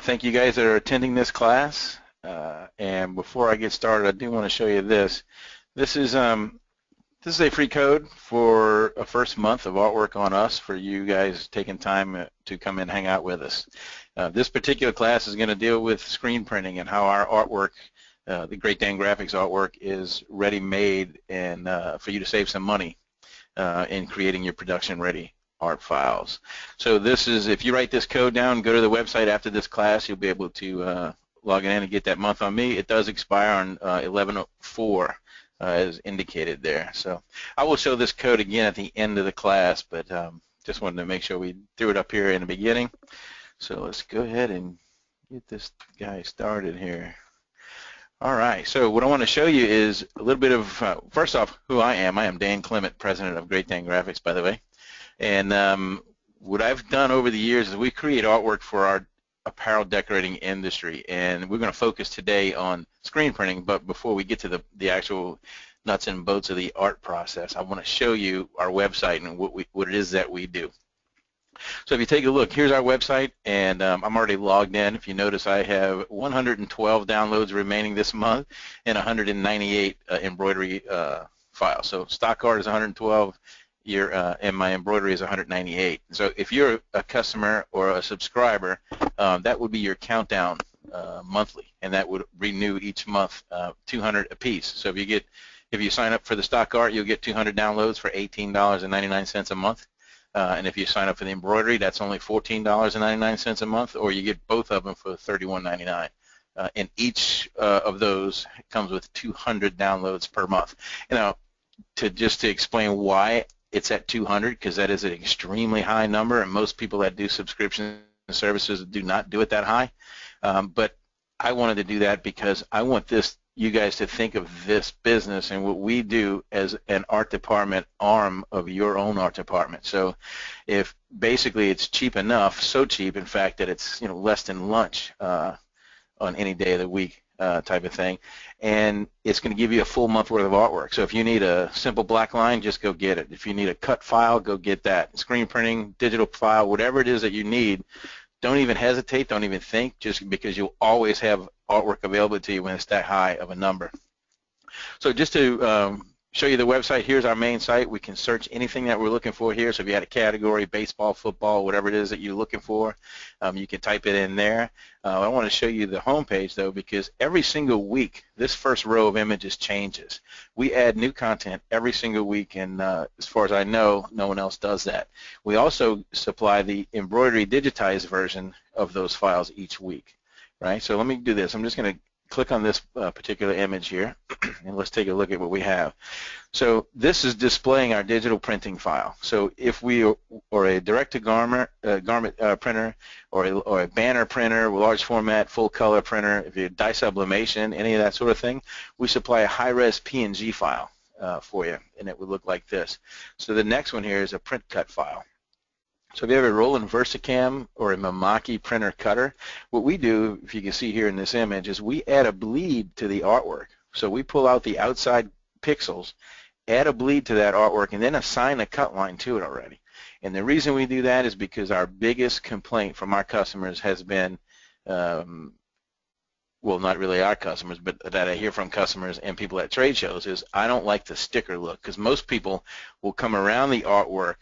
to thank you guys that are attending this class. Uh, and before I get started, I do want to show you this. This is um, this is a free code for a first month of artwork on us for you guys taking time uh, to come and hang out with us. Uh, this particular class is going to deal with screen printing and how our artwork, uh, the Great Dane Graphics artwork, is ready-made and uh, for you to save some money uh, in creating your production-ready art files. So this is, if you write this code down, go to the website after this class, you'll be able to uh, log in and get that month on me. It does expire on 11-4 uh, as indicated there. So I will show this code again at the end of the class, but um, just wanted to make sure we threw it up here in the beginning. So let's go ahead and get this guy started here. All right, so what I want to show you is a little bit of, uh, first off, who I am. I am Dane Clement, president of Great Dane Graphics, by the way. And um, what I've done over the years is we create artwork for our apparel decorating industry and we're going to focus today on screen printing but before we get to the, the actual nuts and bolts of the art process I want to show you our website and what, we, what it is that we do. So if you take a look, here's our website, and um, I'm already logged in. If you notice, I have 112 downloads remaining this month and 198 uh, embroidery uh, files. So stock art is 112, your uh, and my embroidery is 198. So if you're a customer or a subscriber, um, that would be your countdown uh, monthly, and that would renew each month uh, 200 a piece. So if you get if you sign up for the stock art, you'll get 200 downloads for $18.99 a month. Uh, and if you sign up for the embroidery, that's only $14.99 a month, or you get both of them for $31.99. Uh, and each uh, of those comes with 200 downloads per month. You know, to just to explain why it's at 200 because that is an extremely high number, and most people that do subscription services do not do it that high. Um, but I wanted to do that because I want this you guys to think of this business and what we do as an art department arm of your own art department. So if basically it's cheap enough, so cheap in fact that it's you know less than lunch uh, on any day of the week uh, type of thing, and it's going to give you a full month worth of artwork. So if you need a simple black line, just go get it. If you need a cut file, go get that. Screen printing, digital file, whatever it is that you need, don't even hesitate, don't even think, just because you'll always have artwork available to you when it's that high of a number. So just to um, show you the website. Here's our main site. We can search anything that we're looking for here. So if you had a category, baseball, football, whatever it is that you're looking for, um, you can type it in there. Uh, I want to show you the home page though because every single week this first row of images changes. We add new content every single week and uh, as far as I know, no one else does that. We also supply the embroidery digitized version of those files each week. Right, so let me do this. I'm just going to click on this uh, particular image here and let's take a look at what we have. So this is displaying our digital printing file. So if we are a direct-to-garment uh, garment uh, printer or a, or a banner printer, large format, full color printer, if you're dye sublimation, any of that sort of thing, we supply a high-res PNG file uh, for you and it would look like this. So the next one here is a print cut file. So if you have a Roland VersaCAMM or a Mimaki printer cutter, what we do, if you can see here in this image, is we add a bleed to the artwork. So we pull out the outside pixels, add a bleed to that artwork, and then assign a cut line to it already. And the reason we do that is because our biggest complaint from our customers has been, um, well, not really our customers, but that I hear from customers and people at trade shows is I don't like the sticker look because most people will come around the artwork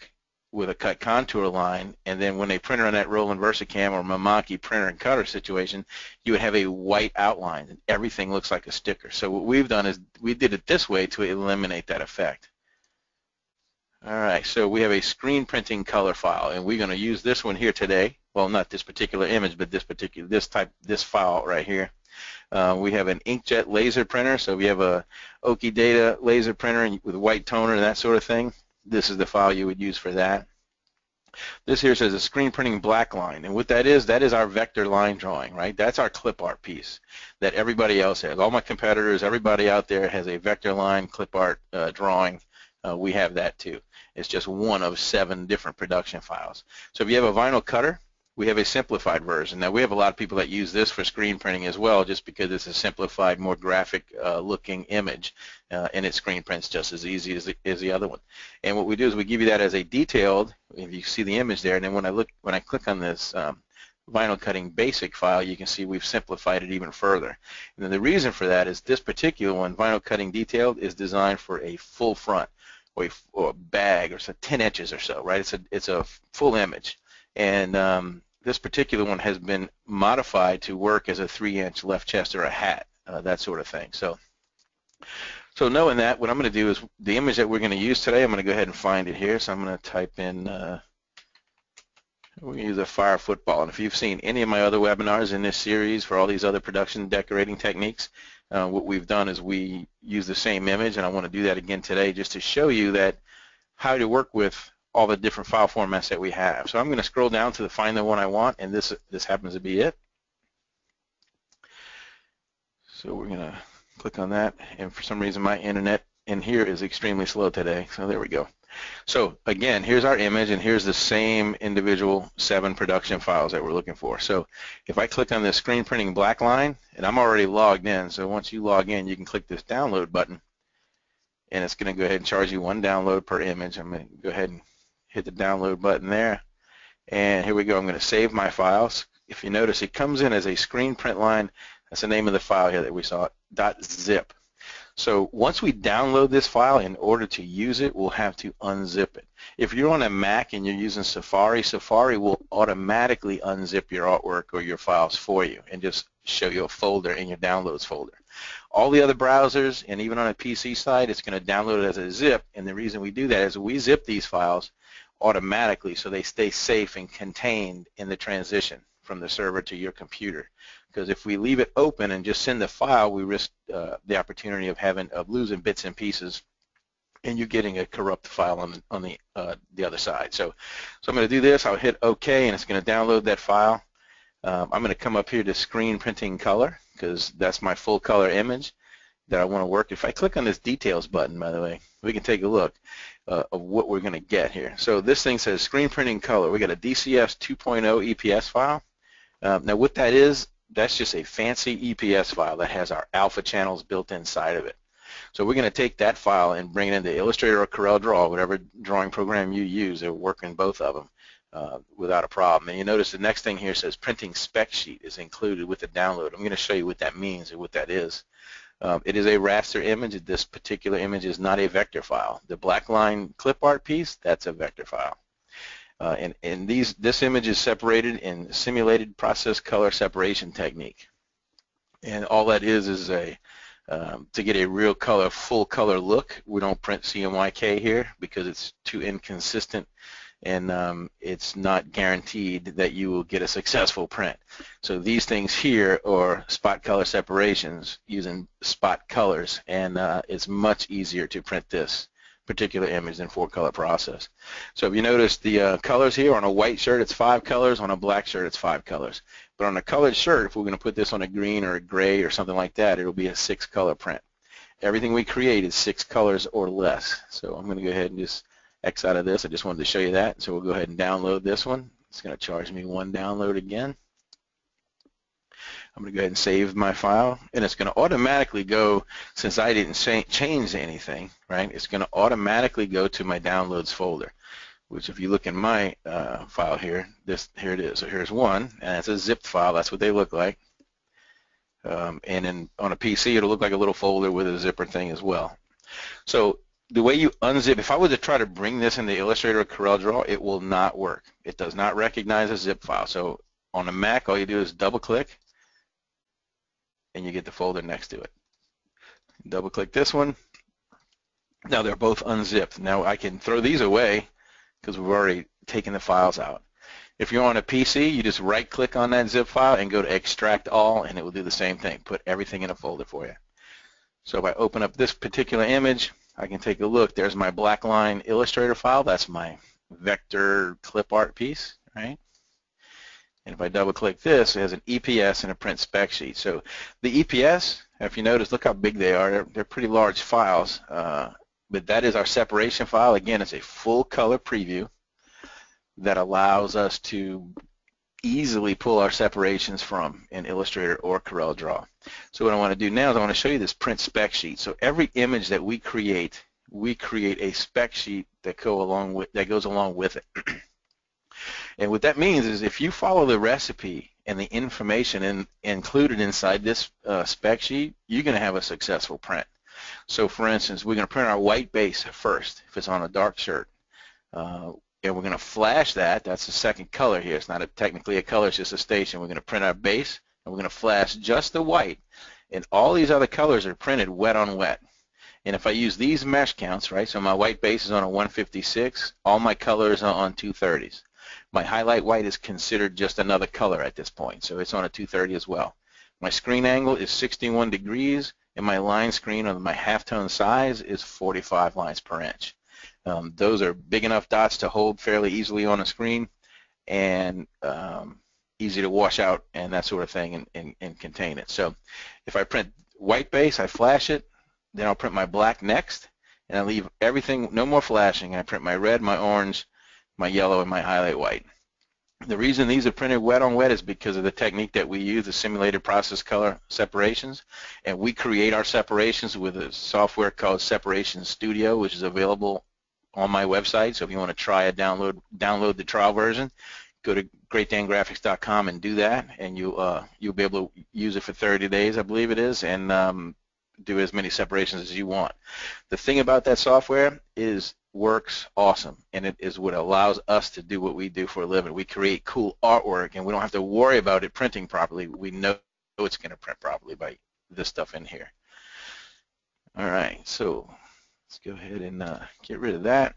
with a cut contour line, and then when they print on that Roland VersaCAMM or Mimaki printer and cutter situation, you would have a white outline, and everything looks like a sticker. So what we've done is we did it this way to eliminate that effect. All right, so we have a screen printing color file, and we're going to use this one here today. Well, not this particular image, but this particular this type this file right here. Uh, we have an inkjet laser printer, so we have a Okidata laser printer with white toner and that sort of thing this is the file you would use for that. This here says a screen printing black line, and what that is, that is our vector line drawing, right? That's our clip art piece that everybody else has. All my competitors, everybody out there has a vector line clip art uh, drawing. Uh, we have that too. It's just one of seven different production files. So if you have a vinyl cutter, we have a simplified version. Now we have a lot of people that use this for screen printing as well just because it's a simplified, more graphic uh, looking image uh, and it screen prints just as easy as the, as the other one. And what we do is we give you that as a detailed, if you see the image there, and then when I look, when I click on this um, vinyl cutting basic file, you can see we've simplified it even further. And then the reason for that is this particular one, vinyl cutting detailed, is designed for a full front or a, or a bag or so 10 inches or so, right? It's a, it's a full image. And um, this particular one has been modified to work as a three inch left chest or a hat, uh, that sort of thing. So, so knowing that, what I'm going to do is the image that we're going to use today, I'm going to go ahead and find it here. So I'm going to type in, uh, we're going to use a fire football. And if you've seen any of my other webinars in this series for all these other production decorating techniques, uh, what we've done is we use the same image, and I want to do that again today just to show you that how to work with all the different file formats that we have. So I'm going to scroll down to the find the one I want, and this this happens to be it. So we're going to click on that, and for some reason my internet in here is extremely slow today. So there we go. So again, here's our image, and here's the same individual seven production files that we're looking for. So if I click on this screen printing black line, and I'm already logged in, so once you log in, you can click this download button, and it's going to go ahead and charge you one download per image. I'm going to go ahead and hit the download button there. And here we go. I'm going to save my files. If you notice, it comes in as a screen print line. That's the name of the file here that we saw, .zip. So once we download this file, in order to use it, we'll have to unzip it. If you're on a Mac and you're using Safari, Safari will automatically unzip your artwork or your files for you and just show you a folder in your downloads folder. All the other browsers and even on a PC side, it's going to download it as a zip. And the reason we do that is we zip these files automatically so they stay safe and contained in the transition from the server to your computer. Because if we leave it open and just send the file, we risk uh, the opportunity of having of losing bits and pieces and you getting a corrupt file on on the uh, the other side. So, so I'm going to do this. I'll hit OK, and it's going to download that file. Um, I'm going to come up here to Screen Printing Color because that's my full color image that I want to work. If I click on this Details button, by the way, we can take a look uh, of what we're going to get here. So this thing says Screen Printing Color. We got a DCS 2.0 EPS file. Um, now what that is, that's just a fancy EPS file that has our alpha channels built inside of it. So we're going to take that file and bring it into Illustrator or Corel Draw, whatever drawing program you use. It'll work in both of them uh, without a problem. And you notice the next thing here says printing spec sheet is included with the download. I'm going to show you what that means and what that is. Um, it is a raster image. This particular image is not a vector file. The black line clip art piece, that's a vector file. Uh, and, and these, this image is separated in simulated process color separation technique. And all that is is a um, to get a real color, full color look. We don't print CMYK here because it's too inconsistent and um, it's not guaranteed that you will get a successful print. So these things here are spot color separations using spot colors and uh, it's much easier to print this particular image than four color process. So if you notice the uh, colors here on a white shirt it's five colors, on a black shirt it's five colors. But on a colored shirt, if we're going to put this on a green or a gray or something like that, it'll be a six color print. Everything we create is six colors or less. So I'm going to go ahead and just X out of this. I just wanted to show you that. So we'll go ahead and download this one. It's going to charge me one download again. I'm going to go ahead and save my file, and it's going to automatically go, since I didn't change anything, right, it's going to automatically go to my downloads folder, which if you look in my uh, file here, this here it is. So here's one, and it's a zipped file. That's what they look like. Um, and in, on a PC, it'll look like a little folder with a zipper thing as well. So the way you unzip, if I were to try to bring this into Illustrator or Corel Draw, it will not work. It does not recognize a zip file. So on a Mac, all you do is double click and you get the folder next to it. Double click this one. Now they're both unzipped. Now I can throw these away because we've already taken the files out. If you're on a PC, you just right click on that zip file and go to extract all and it will do the same thing. Put everything in a folder for you. So if I open up this particular image, I can take a look. There's my black line Illustrator file. That's my vector clip art piece, right? And if I double click this, it has an EPS and a print spec sheet. So the EPS, if you notice, look how big they are. They're, they're pretty large files. Uh, but that is our separation file. Again, it's a full color preview that allows us to easily pull our separations from in Illustrator or Corel Draw. So what I want to do now is I want to show you this print spec sheet. So every image that we create, we create a spec sheet that go along with that goes along with it. And what that means is if you follow the recipe and the information in, included inside this uh, spec sheet, you're going to have a successful print. So for instance, we're going to print our white base first if it's on a dark shirt. Uh, and we're going to flash that. That's the second color here. It's not a, technically a color, it's just a station. We're going to print our base, and we're going to flash just the white. And all these other colors are printed wet on wet. And if I use these mesh counts, right, so my white base is on a 156, all my colors are on 230s. My highlight white is considered just another color at this point, so it's on a 230 as well. My screen angle is 61 degrees, and my line screen on my halftone size is 45 lines per inch. Um, those are big enough dots to hold fairly easily on a screen and um, easy to wash out and that sort of thing and, and, and contain it. So if I print white base, I flash it, then I'll print my black next, and I leave everything, no more flashing. I print my red, my orange, my yellow, and my highlight white. The reason these are printed wet on wet is because of the technique that we use, the simulated process color separations. And we create our separations with a software called Separation Studio, which is available on my website. So if you want to try it, download download the trial version. Go to greatdanegraphics.com and do that, and you uh, you'll be able to use it for 30 days, I believe it is, and um, do as many separations as you want. The thing about that software is works awesome, and it is what allows us to do what we do for a living. We create cool artwork, and we don't have to worry about it printing properly. We know it's going to print properly by this stuff in here. All right, so let's go ahead and uh, get rid of that.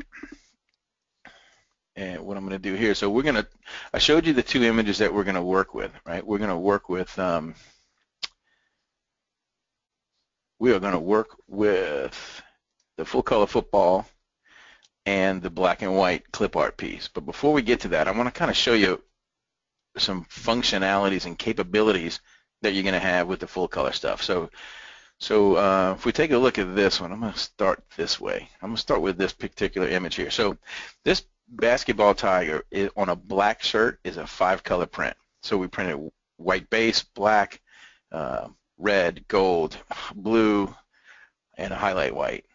And what I'm going to do here, so we're going to, I showed you the two images that we're going to work with, right? We're going to work with, um, we are going to work with the full color football and the black and white clip art piece. But before we get to that, I want to kind of show you some functionalities and capabilities that you're going to have with the full color stuff. So so uh, if we take a look at this one, I'm going to start this way. I'm going to start with this particular image here. So this basketball tiger is, on a black shirt is a five-color print. So we printed white base, black, uh, red, gold, blue, and a highlight white,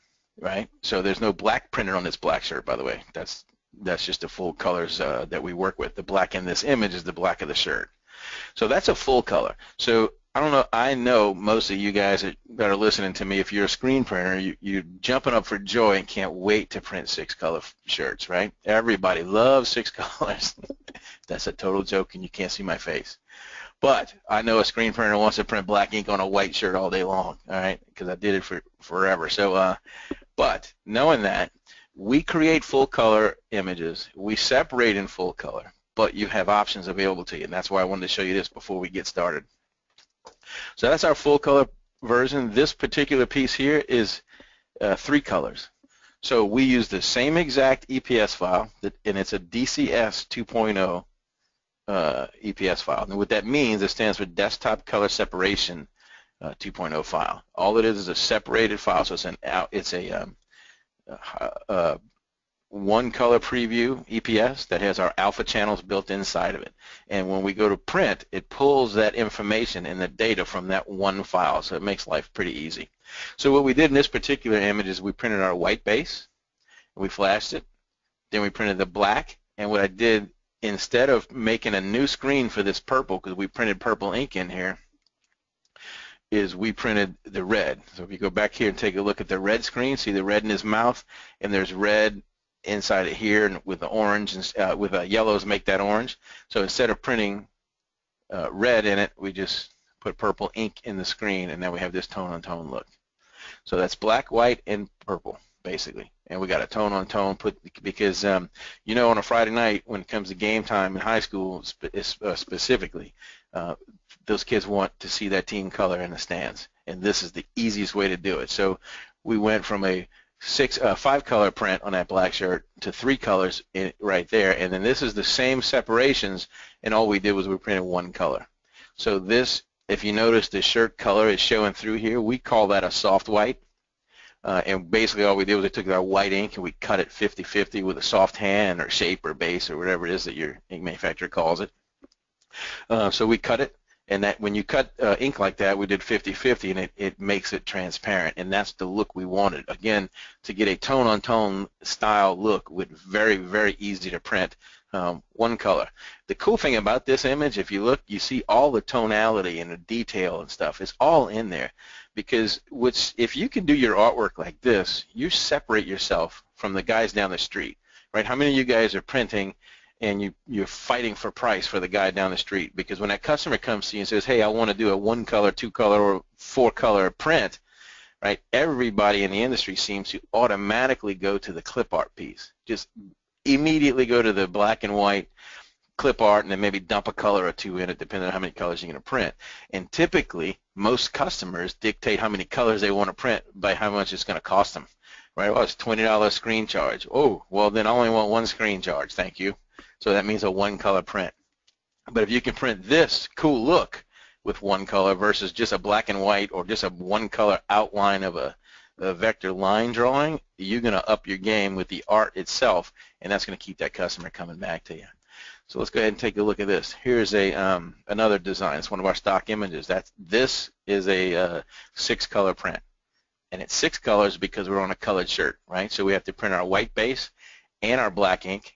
right? So there's no black printed on this black shirt, by the way. That's that's just the full colors uh, that we work with. The black in this image is the black of the shirt. So that's a full color. So I don't know. I know most of you guys that, are listening to me. If you're a screen printer, you, you're jumping up for joy and can't wait to print six color shirts, right? Everybody loves six colors. That's a total joke, and you can't see my face. But I know a screen printer wants to print black ink on a white shirt all day long, all right? Because I did it for forever. So, uh, but knowing that, we create full color images. We separate in full color, but you have options available to you, and that's why I wanted to show you this before we get started. So that's our full color version. This particular piece here is uh, three colors. So we use the same exact EPS file, that, and it's a DCS 2.0 uh, EPS file. And what that means, it stands for Desktop Color Separation uh, 2.0 file. All it is is a separated file, so it's an it's a um, one color preview EPS that has our alpha channels built inside of it. And when we go to print, it pulls that information and the data from that one file, so it makes life pretty easy. So what we did in this particular image is we printed our white base, and we flashed it, then we printed the black, and what I did, instead of making a new screen for this purple, because we printed purple ink in here, is we printed the red. So if you go back here and take a look at the red screen, see the red in his mouth, and there's red inside it here and with the orange and uh, with the yellows make that orange. So instead of printing uh, red in it, we just put purple ink in the screen and then we have this tone on tone look. So that's black, white, and purple basically. And we got a tone on tone put because um, you know on a Friday night when it comes to game time in high school uh, specifically, uh, those kids want to see that team color in the stands, and this is the easiest way to do it. So we went from a six uh, five color print on that black shirt to three colors in, right there. And then this is the same separations and all we did was we printed one color. So this if you notice the shirt color is showing through here. We call that a soft white. Uh, and basically all we did was we took our white ink and we cut it 50-50 with a soft hand or shape or base or whatever it is that your ink manufacturer calls it. Uh, so we cut it and that when you cut uh, ink like that, we did 50-50, and it, it makes it transparent, and that's the look we wanted. Again, to get a tone-on-tone style look with very, very easy to print um, one color. The cool thing about this image, if you look, you see all the tonality and the detail and stuff. It's all in there because what's, if you can do your artwork like this, you separate yourself from the guys down the street, right? How many of you guys are printing and you, you're fighting for price for the guy down the street? Because when that customer comes to you and says, hey, I want to do a one color, two color, or four color print, right? Everybody in the industry seems to automatically go to the clip art piece. Just immediately go to the black and white clip art and then maybe dump a color or two in it depending on how many colors you're going to print. And typically, most customers dictate how many colors they want to print by how much it's going to cost them. Right? Well, it's $20 screen charge. Oh, well, then I only want one screen charge. Thank you. So that means a one color print. But if you can print this cool look with one color versus just a black and white or just a one color outline of a, a vector line drawing, you're going to up your game with the art itself, and that's going to keep that customer coming back to you. So let's go ahead and take a look at this. Here's a um, another design. It's one of our stock images. That's this is a uh, six color print, and it's six colors because we're on a colored shirt, right? So we have to print our white base and our black ink,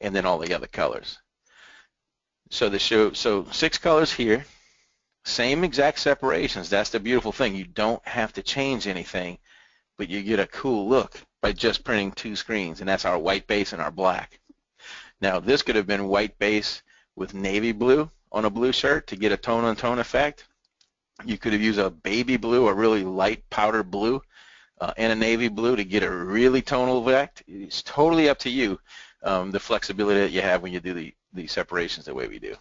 and then all the other colors. So the show so six colors here, same exact separations. That's the beautiful thing. You don't have to change anything, but you get a cool look by just printing two screens, and that's our white base and our black. Now this could have been white base with navy blue on a blue shirt to get a tone on tone effect. You could have used a baby blue, a really light powder blue, uh, and a navy blue to get a really tonal effect. It's totally up to you, um, the flexibility that you have when you do the, the separations the way we do.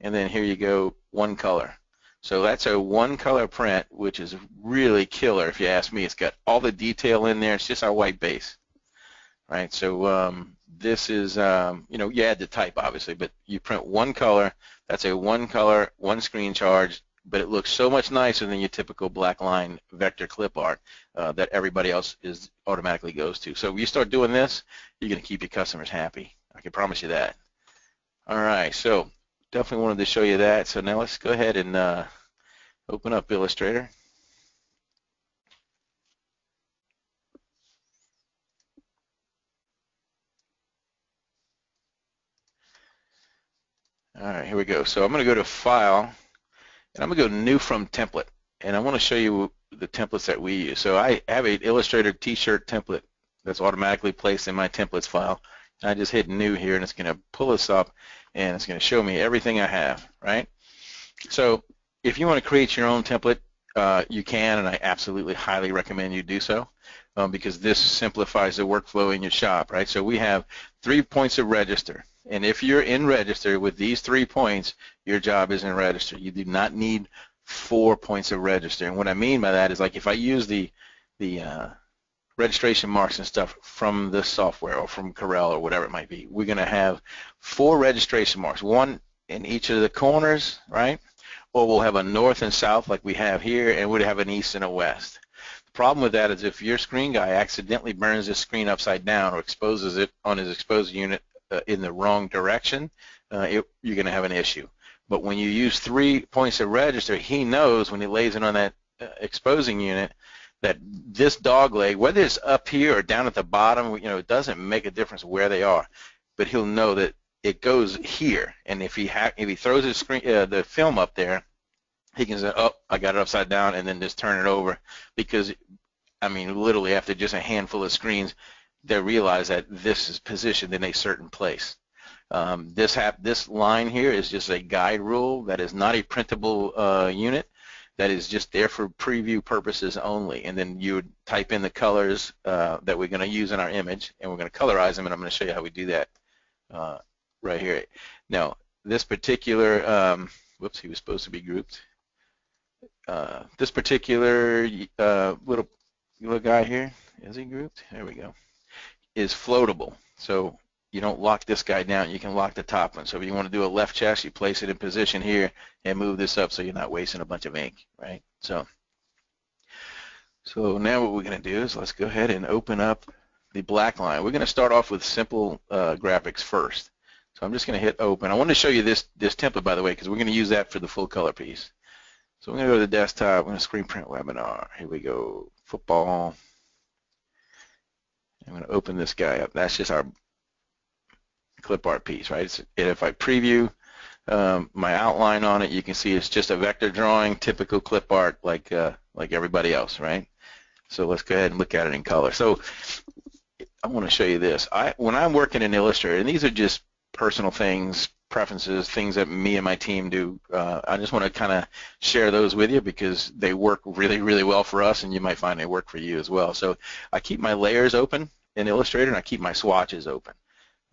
And then here you go, one color. So that's a one color print, which is really killer if you ask me. It's got all the detail in there. It's just our white base, right? So um, this is, um, you know, you add the type obviously, but you print one color. That's a one color, one screen charge, but it looks so much nicer than your typical black line vector clip art uh, that everybody else is automatically goes to. So when you start doing this, you're going to keep your customers happy. I can promise you that. All right, so definitely wanted to show you that. So now let's go ahead and uh, open up Illustrator. All right, here we go. So I'm going to go to File, and I'm going to go New from Template, and I want to show you the templates that we use. So I have an Illustrator T-shirt template that's automatically placed in my templates file. And I just hit New here, and it's going to pull this up, and it's going to show me everything I have, right? So if you want to create your own template, uh, you can, and I absolutely highly recommend you do so um, because this simplifies the workflow in your shop, right? So we have three points of register. And if you're in register with these three points, your job is in register. You do not need four points of register. And what I mean by that is like if I use the the uh, registration marks and stuff from this software or from Corel or whatever it might be, we're going to have four registration marks, one in each of the corners, right? Or we'll have a north and south like we have here, and we'd have an east and a west. The problem with that is if your screen guy accidentally burns his screen upside down or exposes it on his exposed unit uh, in the wrong direction, uh, it, you're going to have an issue. But when you use three points of register, he knows when he lays it on that uh, exposing unit that this dog leg, whether it's up here or down at the bottom, you know, it doesn't make a difference where they are. But he'll know that it goes here, and if he if he throws his screen uh, the film up there, he can say, "Oh, I got it upside down," and then just turn it over because, I mean, literally after just a handful of screens, they realize that this is positioned in a certain place. Um, this this line here is just a guide rule that is not a printable uh, unit. That is just there for preview purposes only. And then you would type in the colors uh, that we're going to use in our image, and we're going to colorize them, and I'm going to show you how we do that uh, right here. Now, this particular, um, whoops, he was supposed to be grouped. Uh, this particular uh, little little guy here, is he grouped? There we go is floatable. So you don't lock this guy down. You can lock the top one. So if you want to do a left chest, you place it in position here and move this up so you're not wasting a bunch of ink, right? So, so now what we're going to do is let's go ahead and open up the black line. We're going to start off with simple uh, graphics first. So I'm just going to hit open. I want to show you this, this template, by the way, because we're going to use that for the full color piece. So we're going to go to the desktop. We're going to screen print webinar. Here we go. Football. I'm going to open this guy up. That's just our clip art piece, right? It's, if I preview um, my outline on it, you can see it's just a vector drawing, typical clip art like uh, like everybody else, right? So let's go ahead and look at it in color. So I want to show you this. I when I'm working in Illustrator, and these are just personal things, preferences, things that me and my team do. Uh, I just want to kind of share those with you because they work really, really well for us, and you might find they work for you as well. So I keep my layers open in Illustrator, and I keep my swatches open.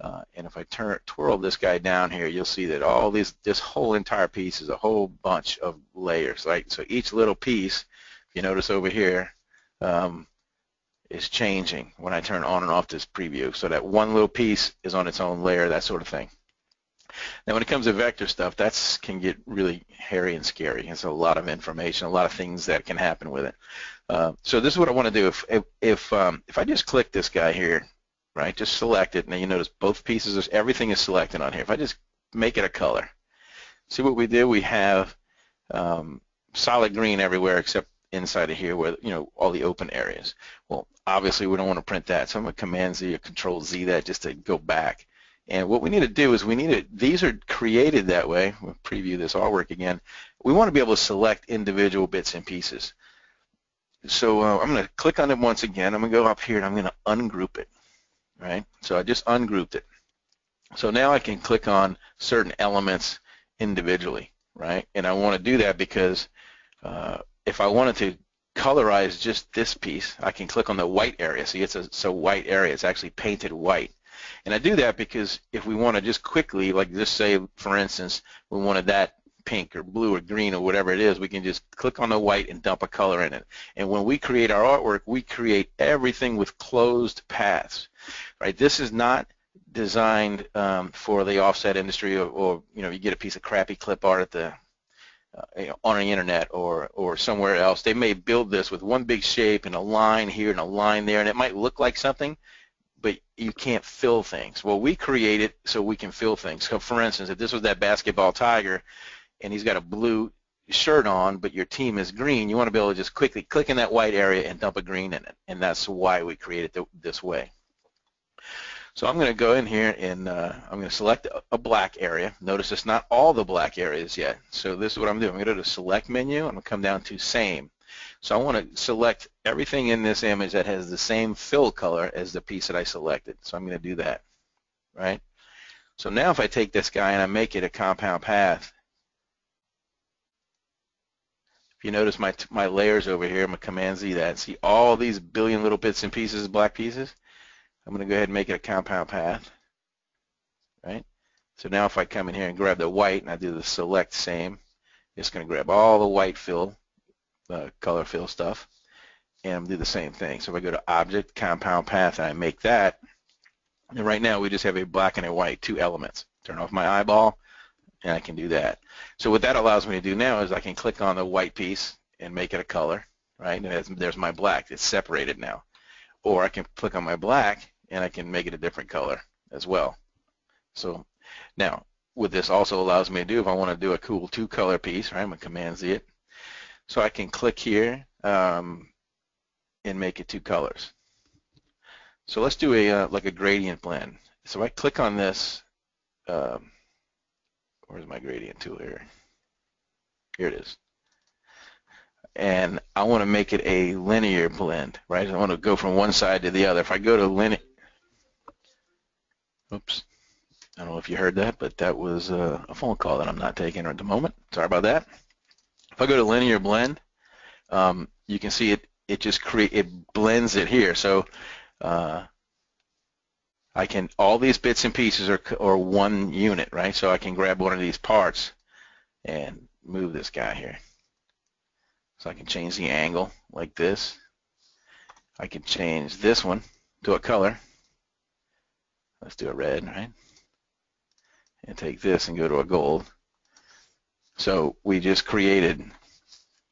Uh, and if I turn twirl this guy down here, you'll see that all these this whole entire piece is a whole bunch of layers, right? So each little piece, if you notice over here, um, is changing when I turn on and off this preview. So that one little piece is on its own layer, that sort of thing. Now when it comes to vector stuff, that can get really hairy and scary. It's a lot of information, a lot of things that can happen with it. Uh, so this is what I want to do. If if if, um, if I just click this guy here, right, just select it. Now you notice both pieces, everything is selected on here. If I just make it a color, see what we do? We have um, solid green everywhere except inside of here where you know all the open areas. Well, obviously we don't want to print that, so I'm going to Command Z or Control Z that just to go back. And what we need to do is we need to, these are created that way. We'll preview this artwork again. We want to be able to select individual bits and pieces. So uh, I'm going to click on it once again. I'm going to go up here and I'm going to ungroup it. Right? So I just ungrouped it. So now I can click on certain elements individually. Right? And I want to do that because uh, if I wanted to colorize just this piece, I can click on the white area. See, it's a so white area. It's actually painted white. And I do that because if we want to just quickly, like just say, for instance, we wanted that pink or blue or green or whatever it is, we can just click on the white and dump a color in it. And when we create our artwork, we create everything with closed paths, right? This is not designed um, for the offset industry or, or, you know, you get a piece of crappy clip art at the uh, you know, on the internet or or somewhere else. They may build this with one big shape and a line here and a line there, and it might look like something, but you can't fill things. Well, we create it so we can fill things. So, for instance, if this was that basketball tiger, and he's got a blue shirt on, but your team is green, you want to be able to just quickly click in that white area and dump a green in it, and that's why we create it this way. So I'm going to go in here and uh, I'm going to select a black area. Notice it's not all the black areas yet. So this is what I'm doing. I'm going to go to Select menu. I'm going to come down to Same. So I want to select everything in this image that has the same fill color as the piece that I selected. So I'm going to do that, right? So now if I take this guy and I make it a compound path, if you notice my my layers over here, I'm going to Command Z that. See all these billion little bits and pieces, black pieces? I'm going to go ahead and make it a compound path, right? So now if I come in here and grab the white and I do the select same, it's going to grab all the white fill, uh, color fill stuff, and do the same thing. So if I go to Object, Compound Path, and I make that, and right now we just have a black and a white, two elements. Turn off my eyeball, and I can do that. So what that allows me to do now is I can click on the white piece and make it a color, right? And there's my black. It's separated now. Or I can click on my black and I can make it a different color as well. So now what this also allows me to do if I want to do a cool two color piece, right, I'm going to Command Z it. So I can click here um, and make it two colors. So let's do a uh, like a gradient blend. So I click on this. Um, where's my gradient tool here? Here it is. And I want to make it a linear blend, right? I want to go from one side to the other. If I go to linear, Oops. I don't know if you heard that, but that was uh, a phone call that I'm not taking at the moment. Sorry about that. If I go to linear blend, um, you can see it. It just create it blends it here. So uh, I can all these bits and pieces are or one unit, right? So I can grab one of these parts and move this guy here. So I can change the angle like this. I can change this one to a color. Let's do a red, right? And take this and go to a gold. So we just created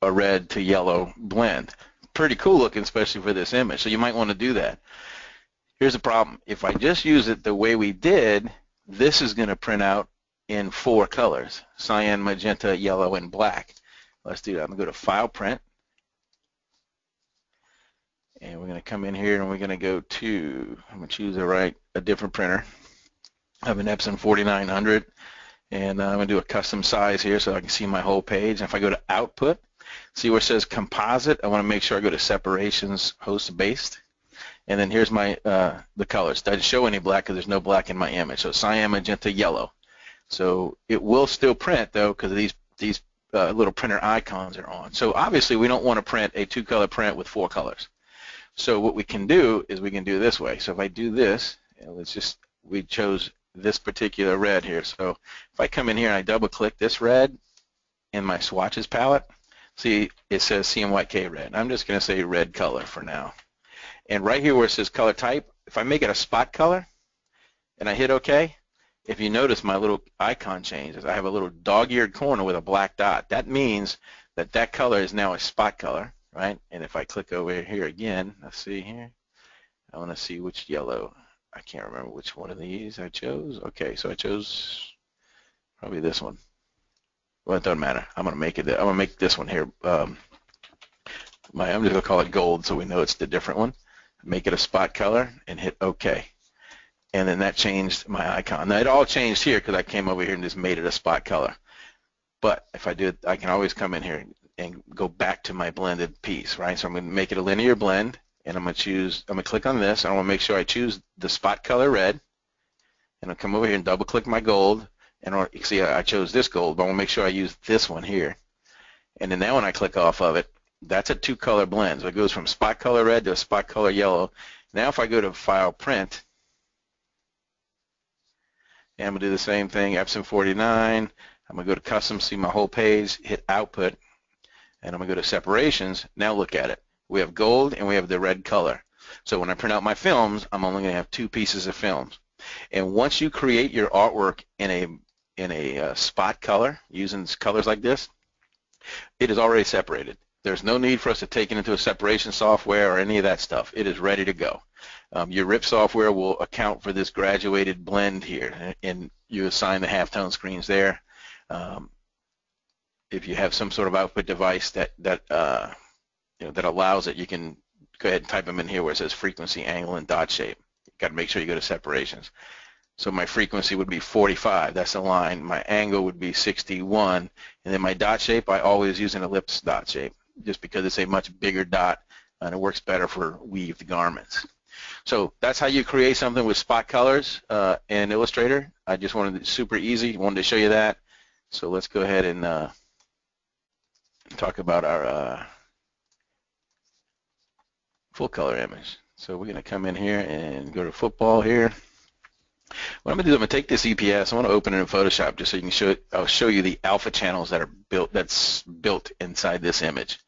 a red to yellow blend. Pretty cool looking, especially for this image. So you might want to do that. Here's the problem. If I just use it the way we did, this is going to print out in four colors, cyan, magenta, yellow, and black. Let's do that. I'm going to go to File Print. And we're going to come in here and we're going to go to, I'm going to choose a right, a different printer. I have an Epson 4900 and uh, I'm going to do a custom size here so I can see my whole page. And if I go to output, see where it says composite, I want to make sure I go to separations host based. And then here's my uh, the colors. Doesn't show any black because there's no black in my image. So cyan, magenta, yellow. So it will still print though because these these uh, little printer icons are on. So obviously we don't want to print a two color print with four colors. So what we can do is we can do this way. So if I do this, let's just, we chose this particular red here. So if I come in here and I double click this red in my swatches palette, see it says CMYK red. I'm just going to say red color for now. And right here where it says color type, if I make it a spot color and I hit OK, if you notice my little icon changes, I have a little dog-eared corner with a black dot. That means that that color is now a spot color, right? And if I click over here again, let's see here, I want to see which yellow. I can't remember which one of these I chose. Okay, so I chose probably this one. Well, it doesn't matter. I'm going to make it. I'm going to make this one here. Um, my, I'm just going to call it gold so we know it's the different one. Make it a spot color and hit OK and then that changed my icon. Now it all changed here because I came over here and just made it a spot color. But if I do it, I can always come in here and go back to my blended piece, right? So I'm going to make it a linear blend, and I'm going to choose, I'm going to click on this, and I want to make sure I choose the spot color red, and I'll come over here and double click my gold, and see I chose this gold, but I want to make sure I use this one here. And then now when I click off of it, that's a two color blend. So it goes from spot color red to spot color yellow. Now if I go to file print, and I'm going to do the same thing, Epson 49. I'm going to go to custom, see my whole page, hit output, and I'm going to go to separations. Now look at it. We have gold and we have the red color. So when I print out my films, I'm only going to have two pieces of films. And once you create your artwork in a in a uh, spot color using colors like this, it is already separated. There's no need for us to take it into a separation software or any of that stuff. It is ready to go. Um, your RIP software will account for this graduated blend here, and you assign the halftone screens there. Um, if you have some sort of output device that that uh, you know that allows it, you can go ahead and type them in here where it says frequency, angle, and dot shape. You got to make sure you go to separations. So my frequency would be 45. That's the line. My angle would be 61, and then my dot shape, I always use an ellipse dot shape, just because it's a much bigger dot and it works better for weaved garments. So that's how you create something with spot colors uh, in Illustrator. I just wanted it super easy, wanted to show you that. So let's go ahead and uh, talk about our uh, full color image. So we're going to come in here and go to football here. What I'm going to do is I'm going to take this EPS. I want to open it in Photoshop just so you can show it. I'll show you the alpha channels that are built. That's built inside this image.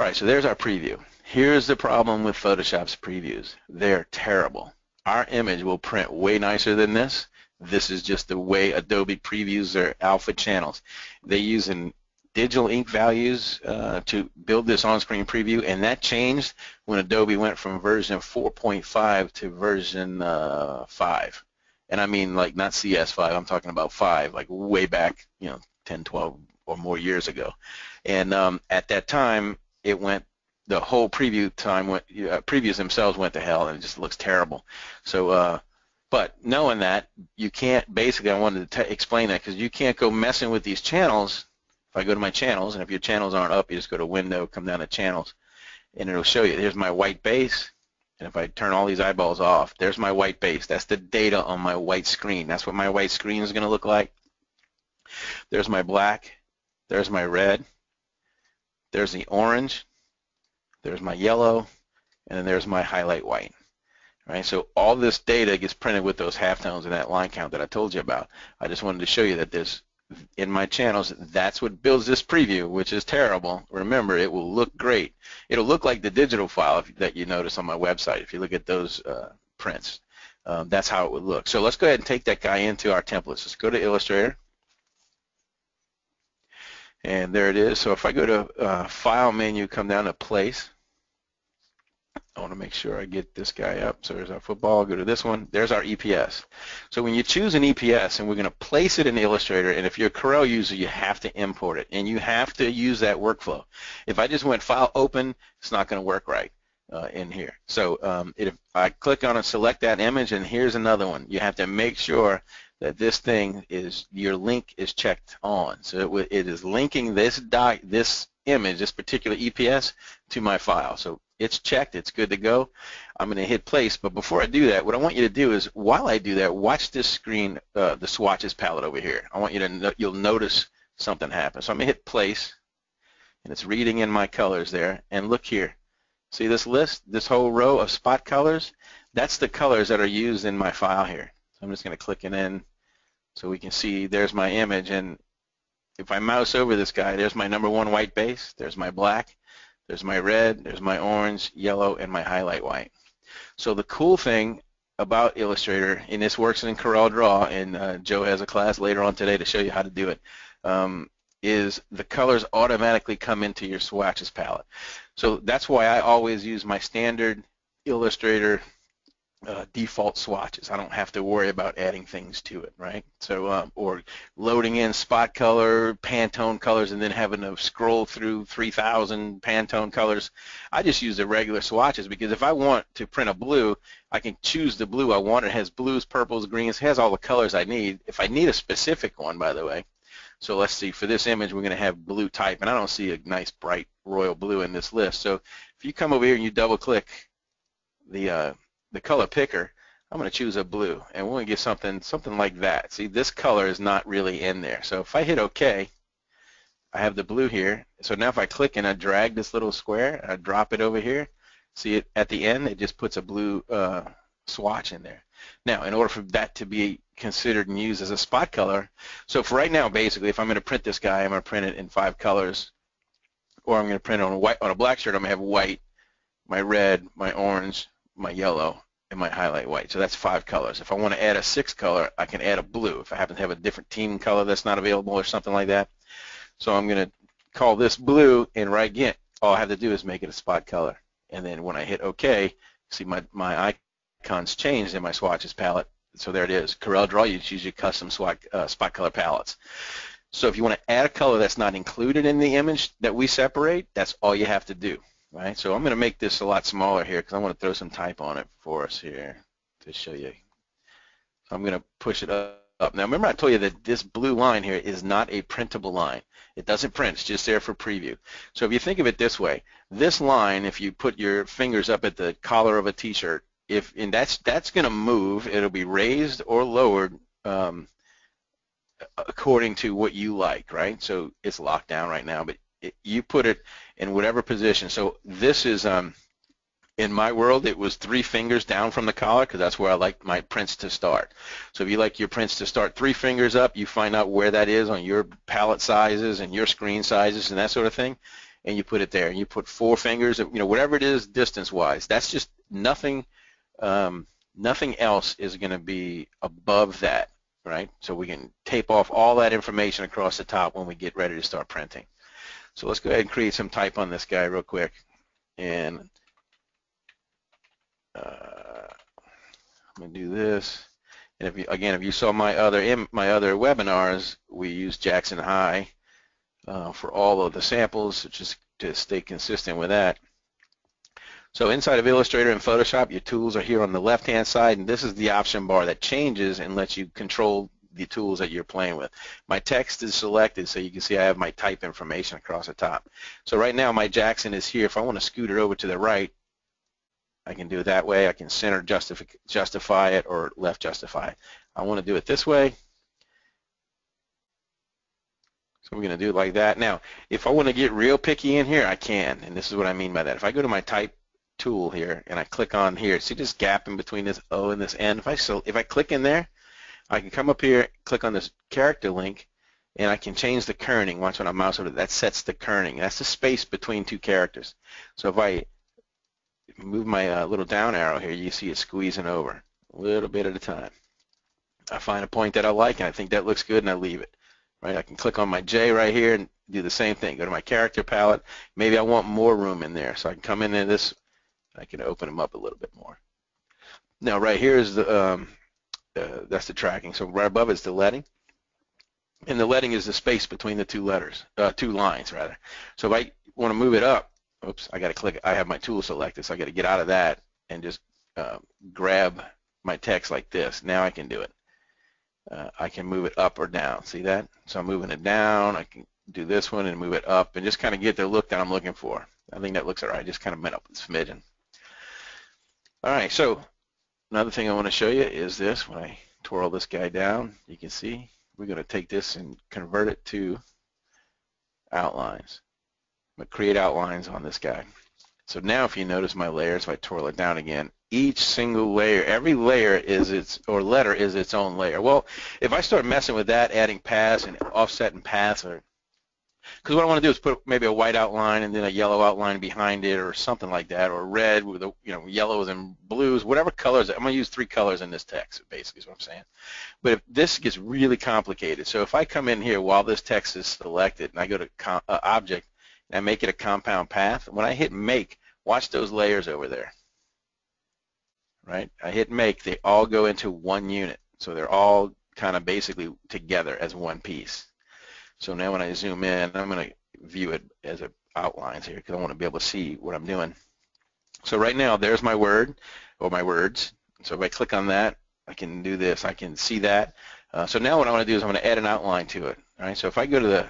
All right, so there's our preview. Here's the problem with Photoshop's previews. They're terrible. Our image will print way nicer than this. This is just the way Adobe previews their alpha channels. They use in digital ink values uh, to build this on-screen preview, and that changed when Adobe went from version 4.5 to version uh, 5. And I mean like not CS5, I'm talking about 5, like way back, you know, 10, 12 or more years ago. And um, at that time, it went the whole preview time went, uh, previews themselves went to hell and it just looks terrible. So, uh, but knowing that, you can't, basically I wanted to explain that because you can't go messing with these channels. If I go to my channels, and if your channels aren't up, you just go to Window, come down to Channels, and it'll show you, here's my white base, and if I turn all these eyeballs off, there's my white base. That's the data on my white screen. That's what my white screen is going to look like. There's my black. There's my red. There's the orange there's my yellow, and then there's my highlight white. Right, so all this data gets printed with those halftones and that line count that I told you about. I just wanted to show you that this in my channels, that's what builds this preview, which is terrible. Remember, it will look great. It'll look like the digital file that you notice on my website. If you look at those uh, prints, um, that's how it would look. So let's go ahead and take that guy into our templates. Let's go to Illustrator. And there it is. So if I go to uh, File menu, come down to Place. I want to make sure I get this guy up. So there's our football. Go to this one. There's our EPS. So when you choose an EPS, and we're going to place it in Illustrator, and if you're a Corel user, you have to import it, and you have to use that workflow. If I just went File Open, it's not going to work right. uh, in here. So um, if I click on and select that image, and here's another one, you have to make sure that this thing is your link is checked on. So it, it is linking this doc, this image, this particular EPS, to my file. So it's checked, it's good to go. I'm going to hit place, but before I do that, what I want you to do is, while I do that, watch this screen, uh, the swatches palette over here. I want you to, you'll notice something happen. So I'm going to hit place, and it's reading in my colors there, and look here. See this list, this whole row of spot colors? That's the colors that are used in my file here. So I'm just going to click it in so we can see there's my image, and if I mouse over this guy, there's my number one white base, there's my black, there's my red, there's my orange, yellow, and my highlight white. So the cool thing about Illustrator, and this works in Corel Draw, and uh, Joe has a class later on today to show you how to do it, um, is the colors automatically come into your swatches palette. So that's why I always use my standard Illustrator uh, default swatches. I don't have to worry about adding things to it, right? So, um, or loading in spot color, Pantone colors, and then having to scroll through 3,000 Pantone colors. I just use the regular swatches because if I want to print a blue, I can choose the blue I want. It has blues, purples, greens, It has all the colors I need. If I need a specific one, by the way, so let's see, for this image, we're going to have blue type, and I don't see a nice bright royal blue in this list. So if you come over here and you double click the uh, the color picker, I'm going to choose a blue, and we're going to get something something like that. See, this color is not really in there. So if I hit OK, I have the blue here. So now if I click and I drag this little square, I drop it over here, see it at the end, it just puts a blue uh, swatch in there. Now, in order for that to be considered and used as a spot color, so for right now, basically, if I'm going to print this guy, I'm going to print it in five colors, or I'm going to print it on a white on a black shirt. I'm going to have white, my red, my orange, my yellow, and my highlight white. So that's five colors. If I want to add a sixth color, I can add a blue. If I happen to have a different team color that's not available or something like that. So I'm going to call this blue, and right again, all I have to do is make it a spot color. And then when I hit OK, see my, my icons changed in my swatches palette. So there it is. Corel Draw, you choose your custom swat, uh, spot color palettes. So if you want to add a color that's not included in the image that we separate, that's all you have to do right? So I'm going to make this a lot smaller here because I want to throw some type on it for us here to show you. So I'm going to push it up. Now remember I told you that this blue line here is not a printable line. It doesn't print, it's just there for preview. So if you think of it this way, this line, if you put your fingers up at the collar of a t-shirt, if and that's that's going to move, it'll be raised or lowered um, according to what you like, right? So it's locked down right now, but you put it in whatever position. So this is, um, in my world, it was three fingers down from the collar because that's where I like my prints to start. So if you like your prints to start three fingers up, you find out where that is on your pallet sizes and your screen sizes and that sort of thing, and you put it there. And you put four fingers, you know, whatever it is distance-wise. That's just nothing. Um, nothing else is going to be above that, right? So we can tape off all that information across the top when we get ready to start printing. So let's go ahead and create some type on this guy real quick. And uh, I'm going to do this. And if you, again, if you saw my other my other webinars, we use Jackson High uh, for all of the samples, just to stay consistent with that. So inside of Illustrator and Photoshop, your tools are here on the left-hand side, and this is the option bar that changes and lets you control the tools that you're playing with. My text is selected so you can see I have my type information across the top. So right now my Jackson is here. If I want to scoot it over to the right, I can do it that way. I can center justify, justify it or left justify it. I want to do it this way. So we're going to do it like that. Now, if I want to get real picky in here, I can, and this is what I mean by that. If I go to my type tool here and I click on here, see this gap in between this O and this N? If I, so, if I click in there, I can come up here, click on this character link, and I can change the kerning. Watch when I mouse over it, that sets the kerning. That's the space between two characters. So if I move my uh, little down arrow here, you see it squeezing over a little bit at a time. I find a point that I like and I think that looks good and I leave it. Right? I can click on my J right here and do the same thing. Go to my character palette. Maybe I want more room in there, so I can come in and this. I can open them up a little bit more. Now right here is the um, uh, that's the tracking. So right above is the leading, and the leading is the space between the two letters, uh, two lines rather. So if I want to move it up, oops, I got to click, I have my tool selected, so I got to get out of that and just uh, grab my text like this. Now I can do it. Uh, I can move it up or down. See that? So I'm moving it down. I can do this one and move it up and just kind of get the look that I'm looking for. I think that looks all right. Just kind of went up a smidgen. All right, so another thing I want to show you is this. When I twirl this guy down, you can see we're going to take this and convert it to outlines. I'm going to create outlines on this guy. So now if you notice my layers, if I twirl it down again, each single layer, every layer is its, or letter is its own layer. Well, if I start messing with that, adding paths and offsetting paths, or because what I want to do is put maybe a white outline and then a yellow outline behind it or something like that, or red with a, you know yellows and blues, whatever colors. I'm going to use three colors in this text, basically is what I'm saying. But if this gets really complicated, so if I come in here while this text is selected and I go to uh, Object and I make it a compound path, when I hit Make, Watch those layers over there. Right? I hit make, they all go into one unit. So they're all kind of basically together as one piece. So now when I zoom in, I'm going to view it as a outlines here because I want to be able to see what I'm doing. So right now, there's my word or my words. So if I click on that, I can do this. I can see that. Uh, so now what I want to do is I'm going to add an outline to it. All right. So if I go to the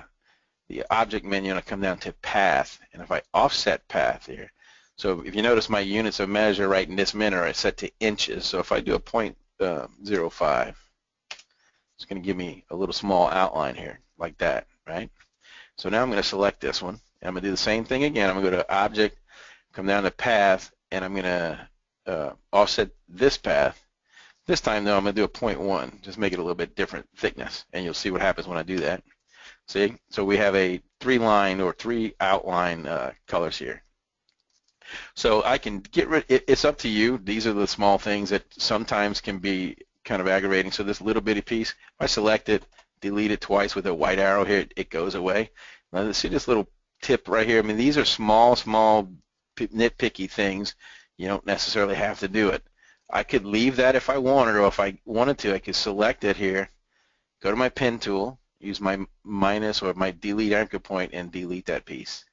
the object menu and I come down to path, and if I offset path here, so if you notice my units of measure right in this minute are set to inches. So if I do a point uh, 0.05, it's going to give me a little small outline here like that, right? So now I'm going to select this one. And I'm going to do the same thing again. I'm going to go to Object, come down to Path, and I'm going to uh, offset this path. This time, though, I'm going to do a 0.1, just make it a little bit different thickness, and you'll see what happens when I do that. See? So we have a three-line or three outline uh, colors here. So I can get rid, it, it's up to you. These are the small things that sometimes can be kind of aggravating. So this little bitty piece, if I select it, delete it twice with a white arrow here, it goes away. Now see this little tip right here. I mean, these are small, small nitpicky things. You don't necessarily have to do it. I could leave that if I wanted, or if I wanted to, I could select it here, go to my pen tool, use my minus or my delete anchor point, and delete that piece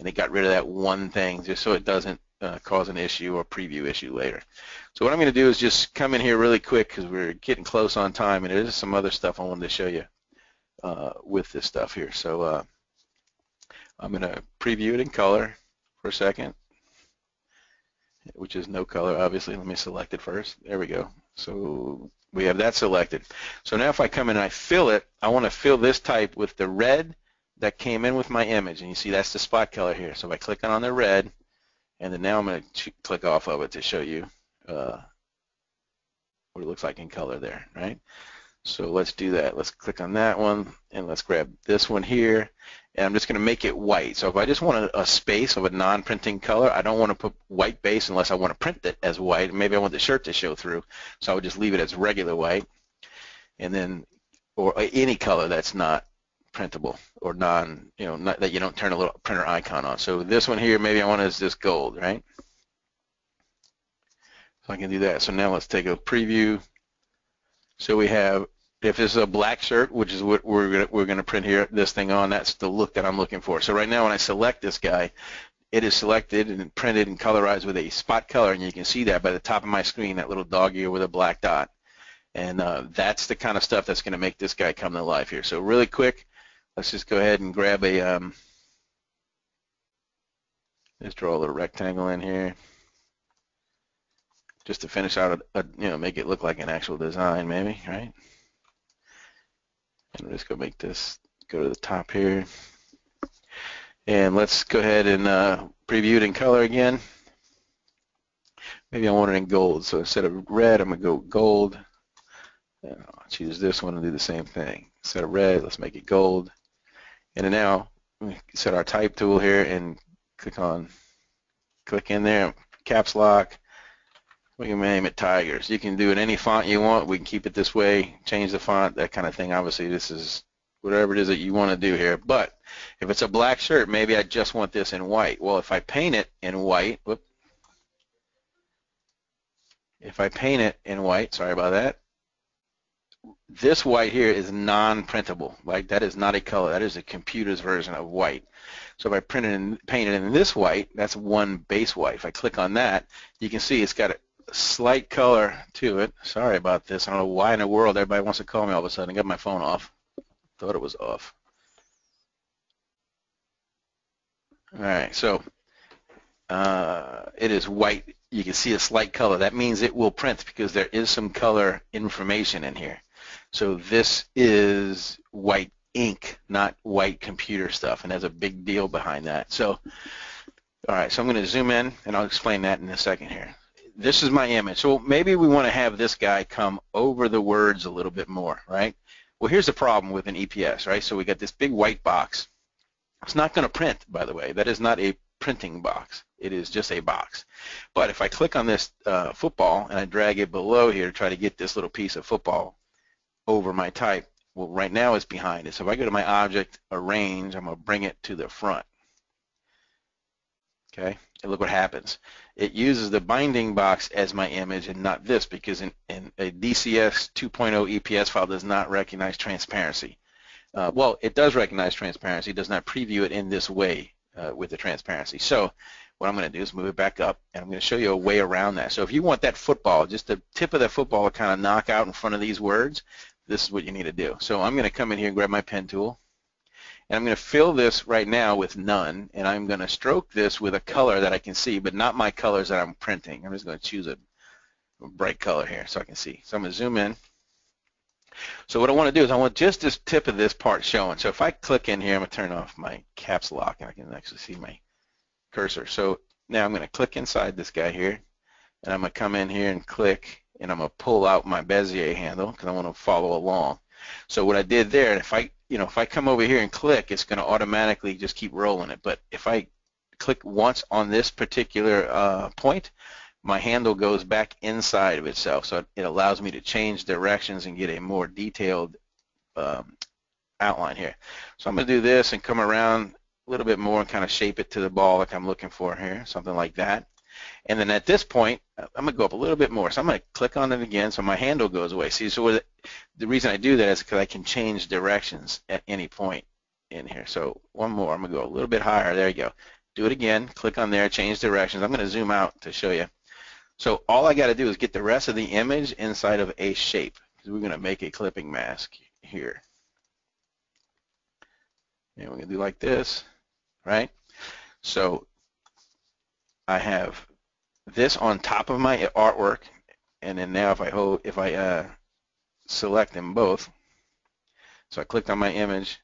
and it got rid of that one thing just so it doesn't uh, cause an issue or preview issue later. So what I'm going to do is just come in here really quick because we're getting close on time and there's some other stuff I wanted to show you uh, with this stuff here. So uh, I'm going to preview it in color for a second, which is no color obviously. Let me select it first. There we go. So we have that selected. So now if I come in and I fill it, I want to fill this type with the red that came in with my image, and you see that's the spot color here. So if I click on the red, and then now I'm going to click off of it to show you uh, what it looks like in color there, right? So let's do that. Let's click on that one, and let's grab this one here, and I'm just going to make it white. So if I just want a, a space of a non-printing color, I don't want to put white base unless I want to print it as white. Maybe I want the shirt to show through, so I would just leave it as regular white, and then or any color that's not printable or non, you know, not, that you don't turn a little printer icon on. So this one here, maybe I want is this gold, right? So I can do that. So now let's take a preview. So we have, if this is a black shirt, which is what we're gonna, we're going to print here, this thing on, that's the look that I'm looking for. So right now when I select this guy, it is selected and printed and colorized with a spot color, and you can see that by the top of my screen, that little dog ear with a black dot. And uh, that's the kind of stuff that's going to make this guy come to life here. So really quick, let's just go ahead and grab a, um, just draw a little rectangle in here just to finish out, a, a, you know, make it look like an actual design maybe, right? And we're just going to make this go to the top here. And let's go ahead and uh, preview it in color again. Maybe I want it in gold. So instead of red, I'm going to go gold. I'll choose this one and do the same thing. Instead of red, let's make it gold. And now we set our type tool here and click on, click in there, caps lock. We can name it Tigers. You can do it any font you want. We can keep it this way, change the font, that kind of thing. Obviously, this is whatever it is that you want to do here. But if it's a black shirt, maybe I just want this in white. Well, if I paint it in white, whoop, if I paint it in white, sorry about that, this white here is non-printable. Like that is not a color. That is a computer's version of white. So if I print it and paint it in this white, that's one base white. If I click on that, you can see it's got a slight color to it. Sorry about this. I don't know why in the world everybody wants to call me all of a sudden. I got my phone off. Thought it was off. All right, so uh, it is white. You can see a slight color. That means it will print because there is some color information in here. So this is white ink, not white computer stuff, and there's a big deal behind that. So, all right, so I'm going to zoom in, and I'll explain that in a second here. This is my image. So maybe we want to have this guy come over the words a little bit more, right? Well, here's the problem with an EPS, right? So we got this big white box. It's not going to print, by the way. That is not a printing box. It is just a box. But if I click on this uh, football and I drag it below here to try to get this little piece of football over my type, well, right now it's behind it. So if I go to my object, arrange, I'm going to bring it to the front. Okay, and look what happens. It uses the bounding box as my image and not this because in, in a DCS 2.0 EPS file does not recognize transparency. Uh, well, it does recognize transparency, it does not preview it in this way uh, with the transparency. So what I'm going to do is move it back up, and I'm going to show you a way around that. So if you want that football, just the tip of that football to kind of knock out in front of these words, this is what you need to do. So I'm going to come in here and grab my pen tool, and I'm going to fill this right now with none, and I'm going to stroke this with a color that I can see, but not my colors that I'm printing. I'm just going to choose a bright color here so I can see. So I'm going to zoom in. So what I want to do is I want just this tip of this part showing. So if I click in here, I'm going to turn off my caps lock, and I can actually see my cursor. So now I'm going to click inside this guy here, and I'm going to come in here and click, and I'm going to pull out my Bezier handle because I want to follow along. So what I did there, if I, you know, if I come over here and click, it's going to automatically just keep rolling it. But if I click once on this particular uh, point, my handle goes back inside of itself. So it allows me to change directions and get a more detailed um, outline here. So I'm going to do this and come around a little bit more and kind of shape it to the ball like I'm looking for here, something like that. And then at this point, I'm going to go up a little bit more. So I'm going to click on it again so my handle goes away. See, so the reason I do that is because I can change directions at any point in here. So one more. I'm going to go a little bit higher. There you go. Do it again. Click on there, change directions. I'm going to zoom out to show you. So all I got to do is get the rest of the image inside of a shape because we're going to make a clipping mask here. And we're going to do like this, right? So I have this on top of my artwork, and then now if I hold, if I uh, select them both, so I clicked on my image,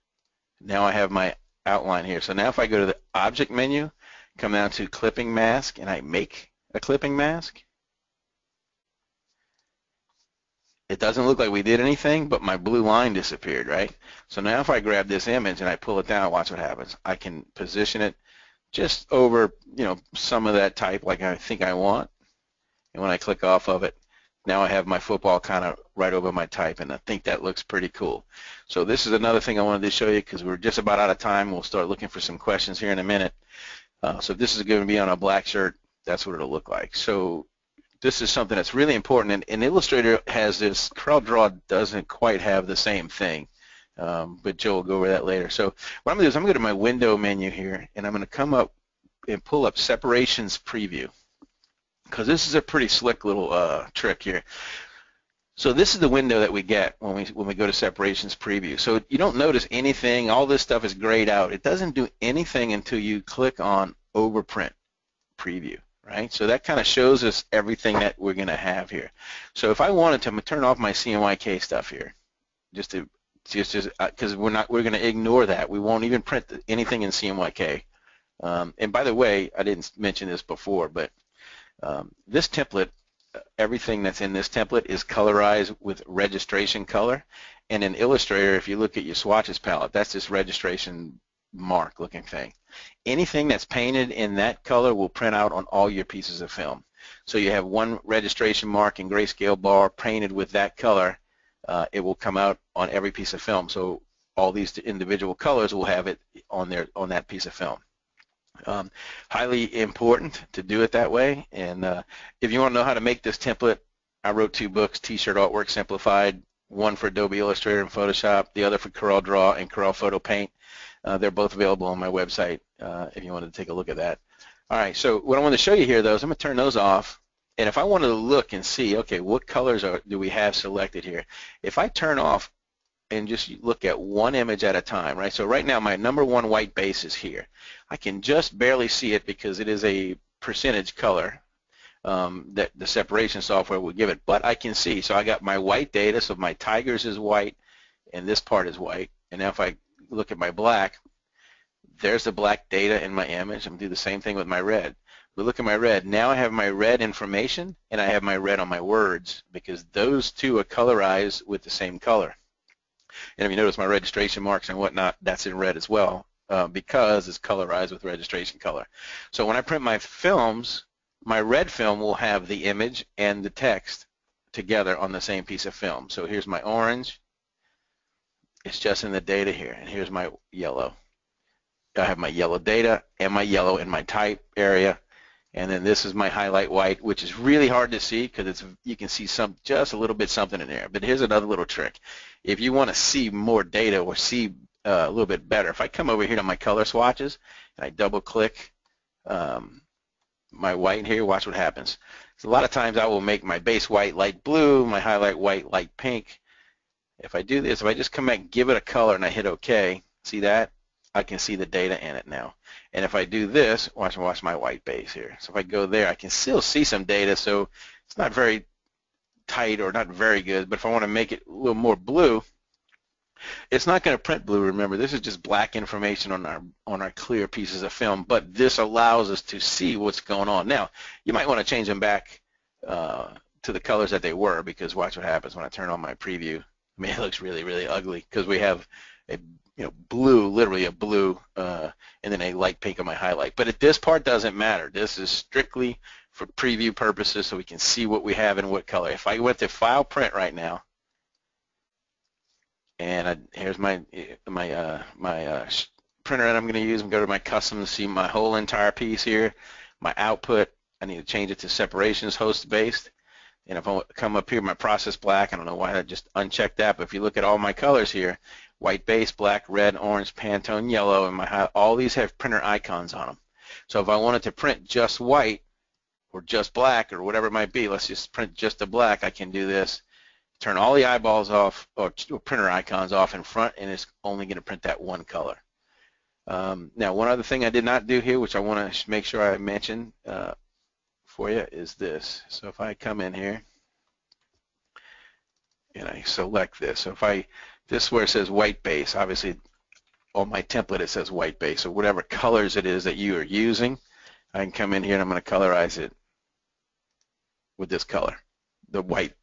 now I have my outline here. So now if I go to the object menu, come down to clipping mask, and I make a clipping mask, it doesn't look like we did anything, but my blue line disappeared, right? So now if I grab this image and I pull it down, watch what happens. I can position it just over, you know, some of that type like I think I want. And when I click off of it, now I have my football kind of right over my type, and I think that looks pretty cool. So this is another thing I wanted to show you because we're just about out of time. We'll start looking for some questions here in a minute. Uh, so this is going to be on a black shirt. That's what it'll look like. So this is something that's really important, and, and Illustrator has this. CorelDRAW doesn't quite have the same thing. Um, but Joe will go over that later. So what I'm going to do is I'm going to go to my window menu here, and I'm going to come up and pull up separations preview because this is a pretty slick little uh, trick here. So this is the window that we get when we when we go to separations preview. So you don't notice anything. All this stuff is grayed out. It doesn't do anything until you click on overprint preview, right? So that kind of shows us everything that we're going to have here. So if I wanted to turn off my CMYK stuff here, just to just because uh, we're not we're going to ignore that. We won't even print anything in CMYK. Um, and by the way, I didn't mention this before, but um, this template, uh, everything that's in this template is colorized with registration color. And in Illustrator, if you look at your swatches palette, that's this registration mark looking thing. Anything that's painted in that color will print out on all your pieces of film. So you have one registration mark and grayscale bar painted with that color uh, it will come out on every piece of film. So all these individual colors will have it on their on that piece of film. Um, highly important to do it that way. And uh, if you want to know how to make this template, I wrote two books, T-shirt artwork simplified, one for Adobe Illustrator and Photoshop, the other for Corel Draw and Corel Photo Paint. Uh, they're both available on my website uh, if you wanted to take a look at that. All right, so what I want to show you here, though, is I'm going to turn those off. And if I wanted to look and see, okay, what colors are, do we have selected here? If I turn off and just look at one image at a time, right? So right now my number one white base is here. I can just barely see it because it is a percentage color um, that the separation software will give it, but I can see. So I got my white data, so my tigers is white, and this part is white. And now if I look at my black, there's the black data in my image. I'm going to do the same thing with my red. We look at my red. Now I have my red information, and I have my red on my words, because those two are colorized with the same color. And if you notice my registration marks and whatnot, that's in red as well, uh, because it's colorized with registration color. So when I print my films, my red film will have the image and the text together on the same piece of film. So here's my orange. It's just in the data here. And here's my yellow. I have my yellow data and my yellow in my type area. And then this is my highlight white, which is really hard to see because it's you can see some just a little bit something in there. But here's another little trick. If you want to see more data or see uh, a little bit better, if I come over here to my color swatches and I double click um, my white here, watch what happens. So a lot of times I will make my base white light blue, my highlight white light pink. If I do this, if I just come back, give it a color, and I hit OK, see that? I can see the data in it now. And if I do this, watch watch my white base here. So if I go there, I can still see some data. So it's not very tight or not very good. But if I want to make it a little more blue, it's not going to print blue, remember. This is just black information on our on our clear pieces of film, but this allows us to see what's going on. Now, you might want to change them back uh, to the colors that they were because watch what happens when I turn on my preview. I mean, it looks really, really ugly because we have a you know blue, literally a blue, uh, and then a light pink on my highlight. But at this part doesn't matter. This is strictly for preview purposes so we can see what we have in what color. If I went to File Print right now, and I, here's my my uh, my uh, printer that I'm going to use. I'm going to go to my custom to see my whole entire piece here. My output, I need to change it to separations host based. And if I come up here, my process black, I don't know why I just unchecked that, but if you look at all my colors here, white base, black, red, orange, Pantone, yellow, and my all these have printer icons on them. So if I wanted to print just white or just black or whatever it might be, let's just print just the black, I can do this turn all the eyeballs off or printer icons off in front and it's only going to print that one color. Um, now one other thing I did not do here which I want to make sure I mention uh, for you is this. So if I come in here and I select this, so if I, this where it says white base, obviously on my template it says white base, so whatever colors it is that you are using, I can come in here and I'm going to colorize it with this color, the white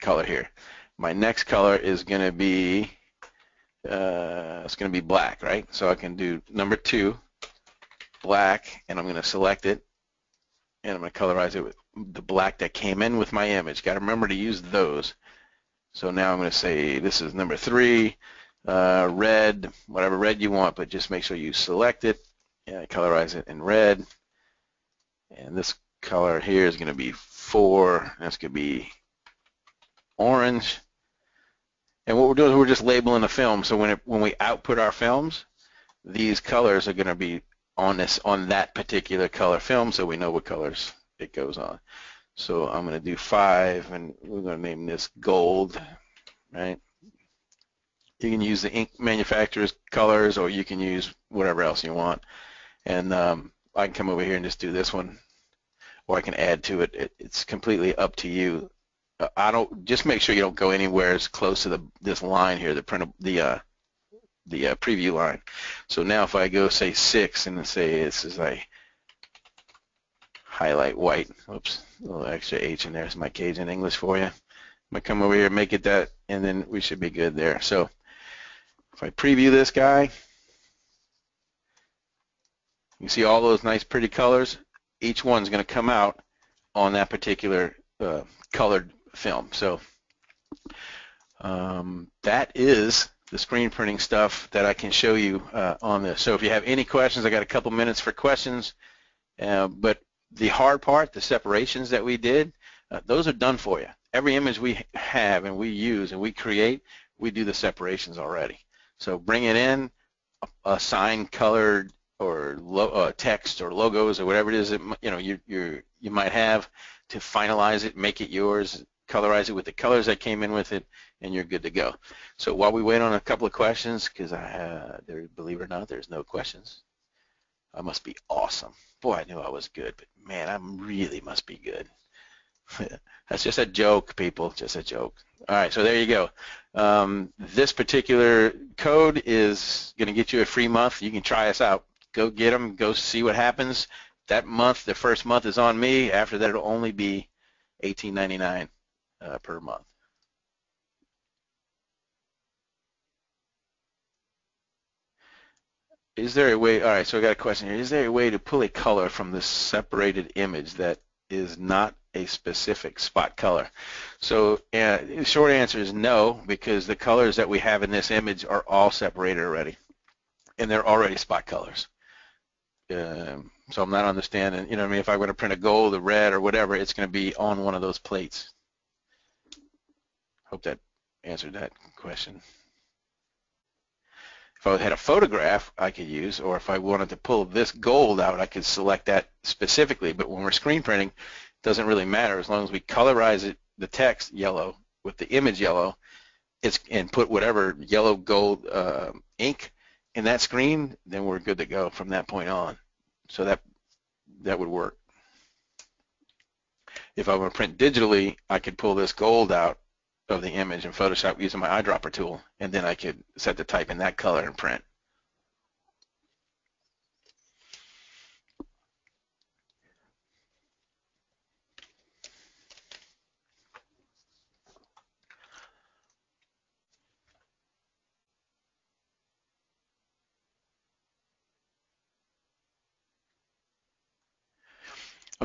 color here. My next color is going to be uh, it's going to be black, right? So I can do number two, black, and I'm going to select it, and I'm going to colorize it with the black that came in with my image. Got to remember to use those. So now I'm going to say this is number three, uh, red, whatever red you want, but just make sure you select it and colorize it in red. And this color here is going to be four. That's going to be orange. And what we're doing is we're just labeling the film. So when it, when we output our films, these colors are going to be on this on that particular color film, so we know what colors it goes on. So I'm going to do five, and we're going to name this gold, right? You can use the ink manufacturer's colors, or you can use whatever else you want. And um, I can come over here and just do this one, or I can add to it. it it's completely up to you. I don't just make sure you don't go anywhere as close to the this line here, the print the uh, the uh, preview line. So now if I go say six and say this is a highlight white, oops, a little extra H in there. It's my Cajun English for you. I'm gonna come over here, make it that, and then we should be good there. So if I preview this guy, you see all those nice pretty colors. Each one's going to come out on that particular uh, colored film. So um, that is the screen printing stuff that I can show you uh, on this. So if you have any questions, I got a couple minutes for questions. Uh, but the hard part, the separations that we did, Uh, those are done for you. Every image we have and we use and we create, we do the separations already. So bring it in, assign colored or uh, text or logos or whatever it is that you know you you you might have to finalize it, make it yours, colorize it with the colors that came in with it, and you're good to go. So while we wait on a couple of questions, because I uh, there, believe it or not, there's no questions. I must be awesome. Boy, I knew I was good, but man, I really must be good. That's just a joke, people, just a joke. All right, so there you go. Um, this particular code is going to get you a free month. You can try us out. Go get them. Go see what happens. That month, the first month is on me. After that, it'll only be $18.99 uh, per month. Is there a way, all right, so I got a question here. Is there a way to pull a color from this separated image that is not a specific spot color? So uh, the short answer is no, because the colors that we have in this image are all separated already, and they're already spot colors. Um, so I'm not understanding, you know what I mean, if I'm going to print a gold, a red, or whatever, it's going to be on one of those plates. Hope that answered that question. If I had a photograph I could use, or if I wanted to pull this gold out, I could select that specifically. But when we're screen printing, it doesn't really matter. As long as we colorize it, the text yellow with the image yellow, it's and put whatever yellow gold uh, ink in that screen, then we're good to go from that point on. So that that would work. If I want to print digitally, I could pull this gold out of the image in Photoshop using my eyedropper tool, and then I could set the type in that color and print.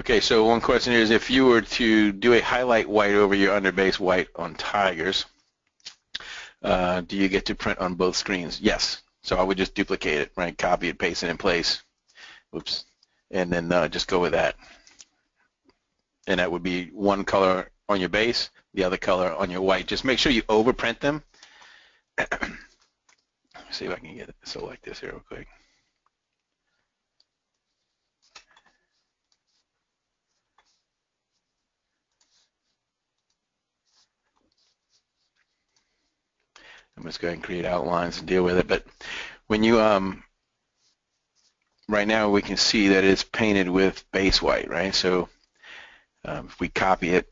Okay, so one question is if you were to do a highlight white over your underbase white on Tigers, uh, do you get to print on both screens? Yes. So I would just duplicate it, right? Copy it, paste it in place. Oops. And then uh, just go with that. And that would be one color on your base, the other color on your white. Just make sure you overprint them. See if I can get it select this here real quick. I'm just going to create outlines and deal with it. But when you, um, right now we can see that it's painted with base white, right? So um, if we copy it,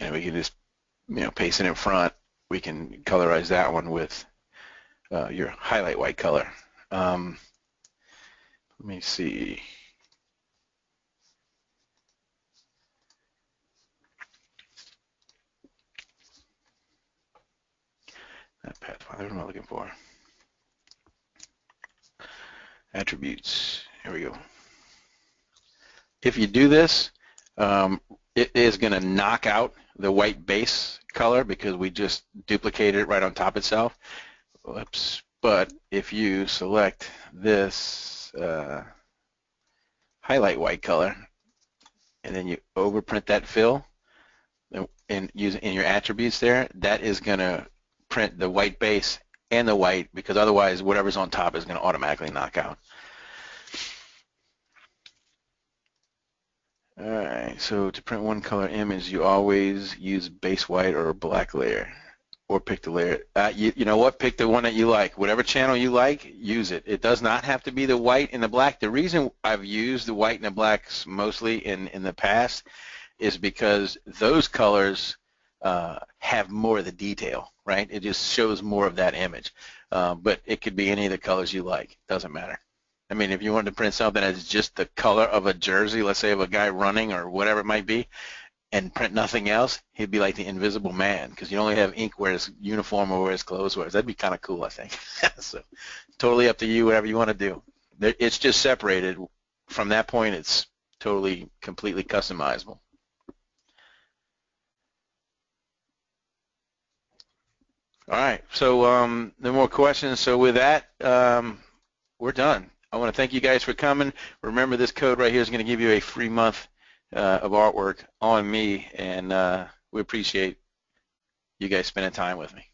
and we can just, you know, paste it in front, we can colorize that one with uh, your highlight white color. Um, let me see. That Pathfinder, what am I looking for? Attributes, here we go. If you do this, um, it is going to knock out the white base color because we just duplicated it right on top itself. Whoops. But if you select this uh, highlight white color and then you overprint that fill and use in your attributes there, that is going to print the white base and the white because otherwise whatever's on top is going to automatically knock out. Alright, so to print one color image you always use base white or black layer or pick the layer. Uh, you, you know what, pick the one that you like. Whatever channel you like, use it. It does not have to be the white and the black. The reason I've used the white and the blacks mostly in, in the past is because those colors uh, have more of the detail, right? It just shows more of that image. Uh, but it could be any of the colors you like. Doesn't matter. I mean, if you wanted to print something that's just the color of a jersey, let's say of a guy running or whatever it might be, and print nothing else, he'd be like the invisible man because you only have ink where his uniform or where his clothes wears. That'd be kind of cool, I think. so totally up to you, whatever you want to do. It's just separated. From that point, it's totally, completely customizable. All right, so um, no more questions. So with that, um, we're done. I want to thank you guys for coming. Remember, this code right here is going to give you a free month uh, of artwork on me, and uh, we appreciate you guys spending time with me.